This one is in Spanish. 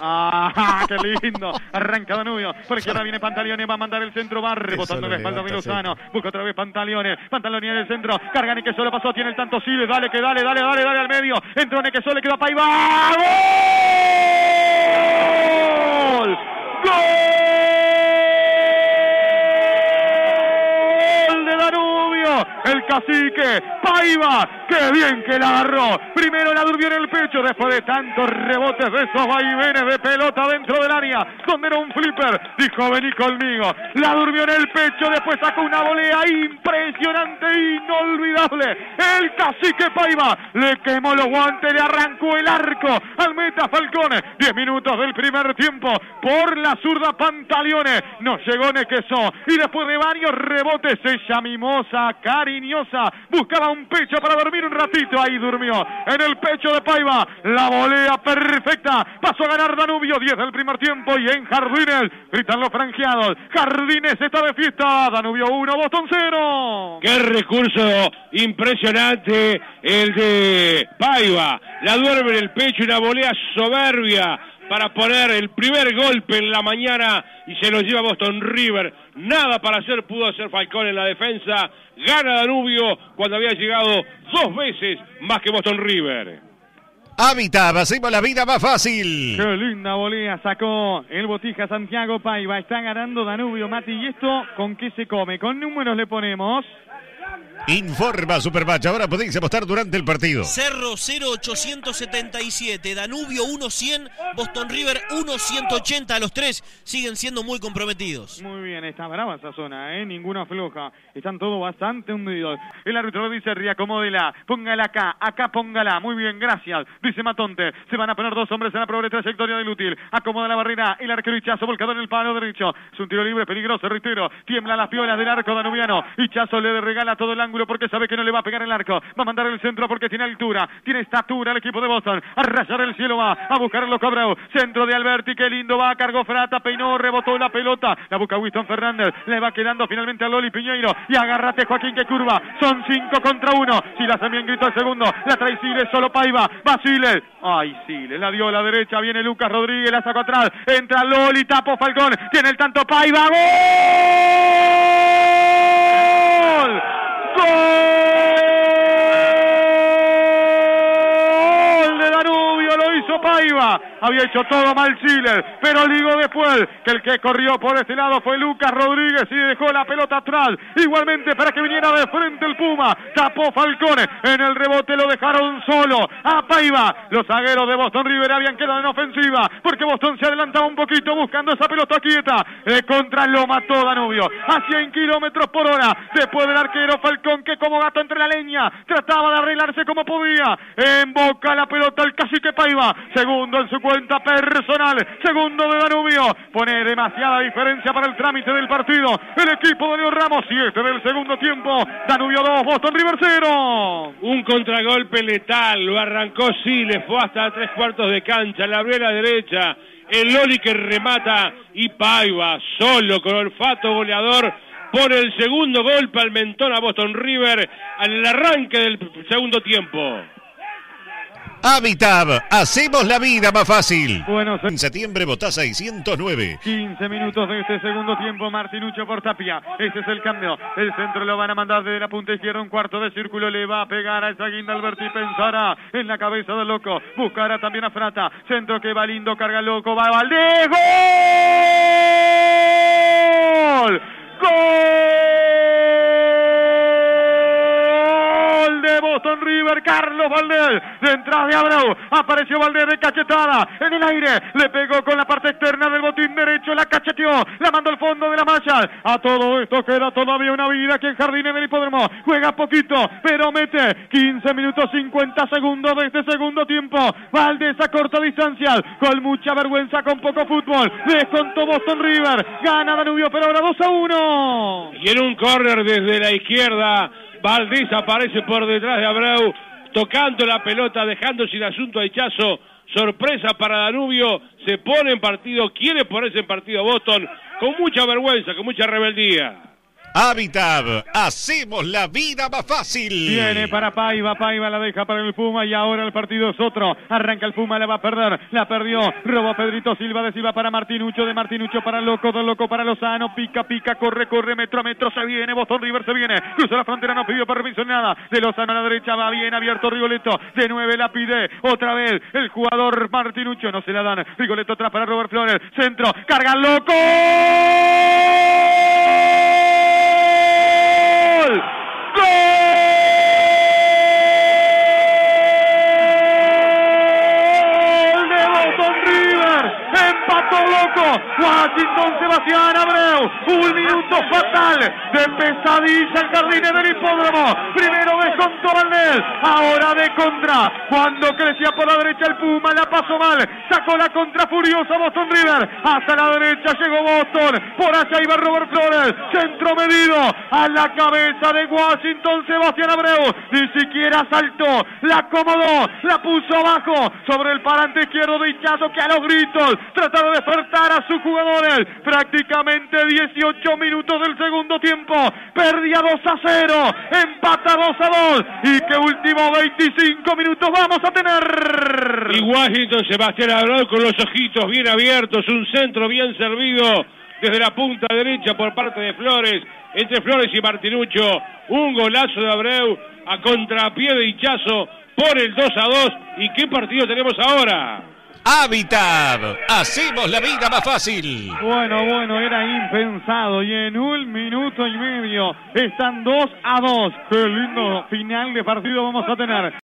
¡Ah, qué lindo! Arranca Danubio. Por izquierda viene Pantaleone. Va a mandar el centro. Va rebotando la espalda de Lozano. Busca otra vez Pantaleone. Pantaleone en el centro. Cargani que solo pasó. Tiene el tanto Siles. Dale, que dale, dale, dale, dale al medio. Entró que solo queda Paiva. ¡Gol! ¡Gol! de Danubio. El cacique. Paiva. ¡Qué bien que la agarró! Primero la durmió en el pecho, después de tantos rebotes de esos vaivenes de pelota dentro del área, donde era un flipper. Dijo, vení conmigo. La durmió en el pecho, después sacó una volea impresionante, inolvidable. El cacique Paiva le quemó los guantes, le arrancó el arco al meta Falcone. Diez minutos del primer tiempo por la zurda Pantaleone. No llegó Nequeso y después de varios rebotes, ella mimosa, cariñosa, buscaba un pecho para dormir un ratito. Ahí durmió en el pecho de Paiva. La volea perfecta. Pasó a ganar Danubio 10 del primer tiempo y en Jardines gritan los franqueados. Jardines está de fiesta. Danubio 1, Boston 0. Qué recurso impresionante el de Paiva. La duerme en el pecho una volea soberbia para poner el primer golpe en la mañana y se lo lleva Boston River. Nada para hacer pudo hacer Falcón en la defensa. Gana Danubio cuando había llegado dos veces más que Boston River. Habitat, hacemos la vida más fácil. Qué linda volea sacó el Botija Santiago Paiva. Está ganando Danubio, Mati. ¿Y esto con qué se come? Con números le ponemos. Informa Supermatch. Ahora podéis apostar durante el partido. Cerro 0877, Danubio 1100, Boston River 1180. Los tres siguen siendo muy comprometidos. Muy bien, está brava esa zona, ¿eh? Ninguna floja. Están todos bastante hundidos. El árbitro dice, riacomódela, póngala acá, acá póngala. Muy bien, gracias. Dice Matonte. Se van a poner dos hombres en la probable trayectoria del útil. Acomoda la barrera. El arquero Hichazo volcado en el palo derecho. Es un tiro libre, peligroso, reitero. Tiembla las piolas del arco danubiano. Hichazo le regala todo el ángulo porque sabe que no le va a pegar el arco. Va a mandar el centro porque tiene altura. Tiene estatura el equipo de Boston. A rayar el cielo va. A buscarlo Cobrao. Centro de Alberti. Qué lindo va. Cargó Frata. Peinó. Rebotó la pelota. La busca Winston Fernández. Le va quedando finalmente a Loli Piñeiro. Y agárrate Joaquín que curva. Son cinco contra uno. Si la también gritó el segundo. La trae Siles. Solo Paiva. Va Siles. Ay, Siles. La dio a la derecha. Viene Lucas Rodríguez. La sacó atrás. Entra Loli. Tapo Falcón. Tiene el tanto Paiva. ¡Gol! ¡Gol Hizo Paiva. Había hecho todo mal Chile, pero ligó después que el que corrió por este lado fue Lucas Rodríguez y dejó la pelota atrás. Igualmente para que viniera de frente el Puma. Tapó Falcone. En el rebote lo dejaron solo. A Paiva. Los zagueros de Boston River habían quedado en ofensiva porque Boston se adelantaba un poquito buscando esa pelota quieta. De contra lo mató Danubio. A 100 kilómetros por hora. Después del arquero Falcón que como gato entre la leña trataba de arreglarse como podía. En boca la pelota el cacique Paiva. Segundo en su cuenta personal. Segundo de Danubio. Pone demasiada diferencia para el trámite del partido. El equipo de Leo Ramos, 7 del segundo tiempo. Danubio 2, Boston River 0. Un contragolpe letal. Lo arrancó Siles. Fue hasta tres cuartos de cancha. La abrió a la derecha. El Loli que remata. Y Paiva, solo con olfato goleador pone el segundo golpe al mentón a Boston River al arranque del segundo tiempo. Habitab, hacemos la vida más fácil. Bueno, En septiembre votá 609. 15 minutos de este segundo tiempo, Martinucho por Tapia. Ese es el cambio. El centro lo van a mandar desde la punta izquierda. Un cuarto de círculo le va a pegar a esa guinda Alberti. Pensará en la cabeza del loco. Buscará también a Frata. Centro que va lindo, carga loco. Va Valdés. ¡Gol! ¡Gol! Carlos Valdés. Detrás de Abreu. Apareció Valdés de cachetada. En el aire. Le pegó con la parte externa del botín derecho. La cacheteó. La mandó al fondo de la malla. A todo esto queda todavía una vida aquí en Jardines del Hipódromo. Juega poquito, pero mete 15 minutos 50 segundos de este segundo tiempo. Valdés a corta distancia. Con mucha vergüenza, con poco fútbol. Descontó Boston River. Gana Danubio, pero ahora 2 a 1. Y en un córner desde la izquierda, Valdés aparece por detrás de Abreu, tocando la pelota, dejando sin asunto a Hichazo. Sorpresa para Danubio, se pone en partido, quiere ponerse en partido Boston, con mucha vergüenza, con mucha rebeldía. Habitat, hacemos la vida más fácil. Viene para Paiva, Paiva la deja para el Puma y ahora el partido es otro. Arranca el Puma, la va a perder, la perdió. Robó Pedrito Silva de Silva para Martinucho, de Martinucho para Loco, de Loco para Lozano. Pica, pica, corre, corre, metro a metro, se viene. Boston River se viene. Cruza la frontera, no pidió permiso nada. De Lozano a la derecha va bien abierto Rigoletto. De nueve la pide. Otra vez el jugador Martinucho, no se la dan. Rigoletto atrás para Robert Flores. Centro, carga Loco. ¡Gol Washington Sebastián Abreu. Un minuto fatal de pesadilla el jardín del hipódromo. Primero descontó Valdés, ahora de contra. Cuando crecía por la derecha el Puma, la pasó mal. Sacó la contra furiosa Boston River. Hasta la derecha llegó Boston. Por allá iba Robert Flores. Centro medido a la cabeza de Washington Sebastián Abreu. Ni siquiera saltó. La acomodó. La puso abajo sobre el parante izquierdo de Hichazo que a los gritos trató de despertar a sus jugadores. Prácticamente 18 minutos del segundo tiempo. Perdía 2 a 0. Empata 2 a 2. Y que último 25 minutos vamos a tener. Y Washington Sebastián Abreu con los ojitos bien abiertos, un centro bien servido desde la punta derecha por parte de Flores, entre Flores y Martinucho, un golazo de Abreu a contrapié de Hichazo por el 2 a 2. ¿Y qué partido tenemos ahora? Habitat, hacemos la vida más fácil. Bueno, bueno, era impensado y en un minuto y medio están 2 a 2. Qué lindo final de partido vamos a tener.